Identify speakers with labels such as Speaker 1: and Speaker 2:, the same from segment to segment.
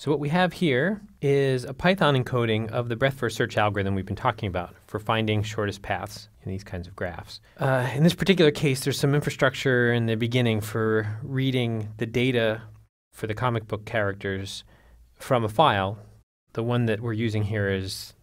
Speaker 1: So what we have here is a Python encoding of the breadth first search algorithm we've been talking about for finding shortest paths in these kinds of graphs. Uh, in this particular case, there's some infrastructure in the beginning for reading the data for the comic book characters from a file. The one that we're using here is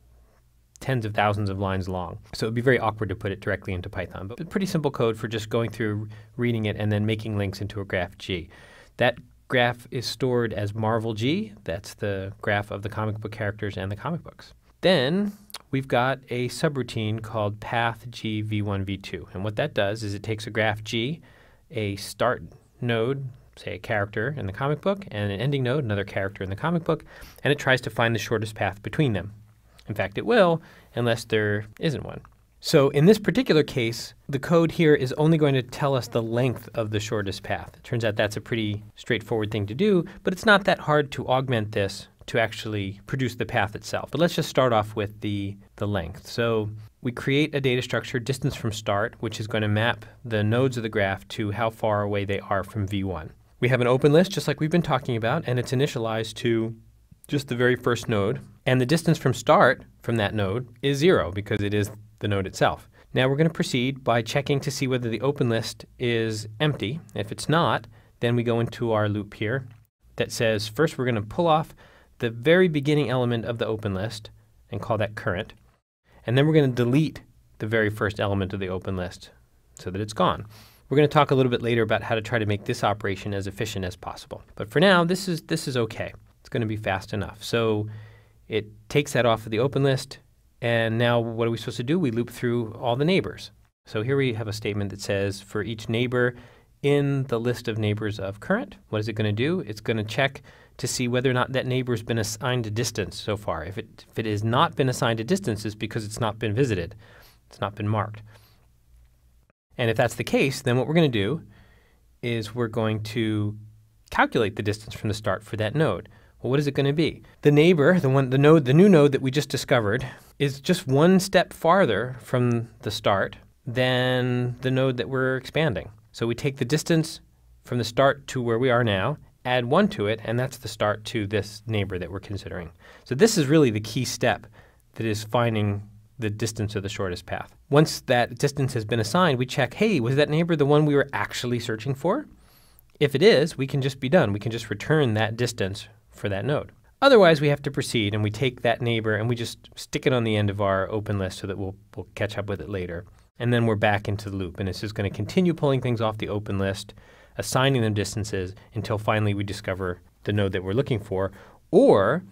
Speaker 1: tens of thousands of lines long. So it would be very awkward to put it directly into Python, but pretty simple code for just going through, reading it, and then making links into a graph G. That graph is stored as Marvel G. That's the graph of the comic book characters and the comic books. Then we've got a subroutine called path G v1 v2. And what that does is it takes a graph G, a start node, say a character in the comic book, and an ending node, another character in the comic book, and it tries to find the shortest path between them. In fact, it will, unless there isn't one. So in this particular case, the code here is only going to tell us the length of the shortest path. It turns out that's a pretty straightforward thing to do, but it's not that hard to augment this to actually produce the path itself. But let's just start off with the, the length. So we create a data structure, distance from start, which is going to map the nodes of the graph to how far away they are from V1. We have an open list, just like we've been talking about, and it's initialized to just the very first node. And the distance from start from that node is zero because it is the node itself. Now we're going to proceed by checking to see whether the open list is empty. If it's not, then we go into our loop here that says first we're going to pull off the very beginning element of the open list and call that current. And then we're going to delete the very first element of the open list so that it's gone. We're going to talk a little bit later about how to try to make this operation as efficient as possible. But for now, this is, this is okay. It's going to be fast enough. So it takes that off of the open list, and now what are we supposed to do? We loop through all the neighbors. So here we have a statement that says for each neighbor in the list of neighbors of current, what is it going to do? It's going to check to see whether or not that neighbor has been assigned a distance so far. If it, if it has not been assigned a distance, it's because it's not been visited. It's not been marked. And if that's the case, then what we're going to do is we're going to calculate the distance from the start for that node. Well, what is it going to be? The neighbor, the one, the node, the new node that we just discovered, is just one step farther from the start than the node that we're expanding. So we take the distance from the start to where we are now, add one to it, and that's the start to this neighbor that we're considering. So this is really the key step that is finding the distance of the shortest path. Once that distance has been assigned, we check, hey, was that neighbor the one we were actually searching for? If it is, we can just be done. We can just return that distance for that node. Otherwise, we have to proceed and we take that neighbor and we just stick it on the end of our open list so that we'll, we'll catch up with it later. And then we're back into the loop. And it's just going to continue pulling things off the open list, assigning them distances until finally we discover the node that we're looking for. Or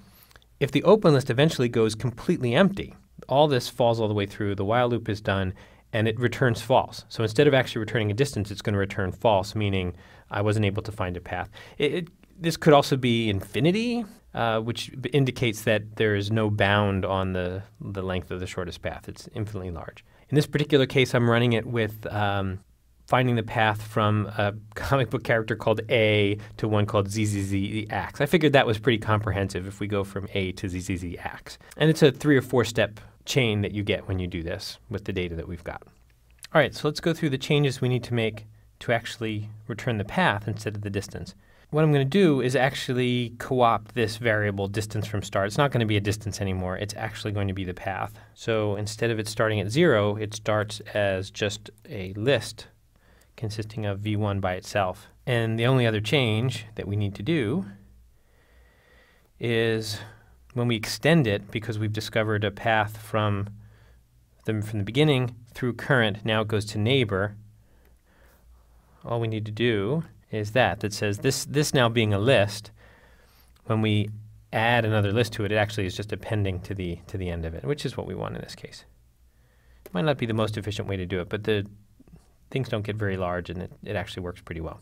Speaker 1: if the open list eventually goes completely empty, all this falls all the way through, the while loop is done, and it returns false. So instead of actually returning a distance, it's going to return false, meaning I wasn't able to find a path. It, it, this could also be infinity, uh, which indicates that there is no bound on the, the length of the shortest path. It's infinitely large. In this particular case, I'm running it with um, finding the path from a comic book character called A to one called ZZZax. I figured that was pretty comprehensive if we go from A to ZZZax. And it's a three or four step chain that you get when you do this with the data that we've got. All right, so let's go through the changes we need to make to actually return the path instead of the distance what I'm going to do is actually co-opt this variable distance from start. It's not going to be a distance anymore. It's actually going to be the path. So instead of it starting at 0, it starts as just a list consisting of v1 by itself. And the only other change that we need to do is when we extend it, because we've discovered a path from the, from the beginning through current, now it goes to neighbor, all we need to do is that that says this this now being a list when we add another list to it it actually is just appending to the to the end of it which is what we want in this case. It might not be the most efficient way to do it but the things don't get very large and it, it actually works pretty well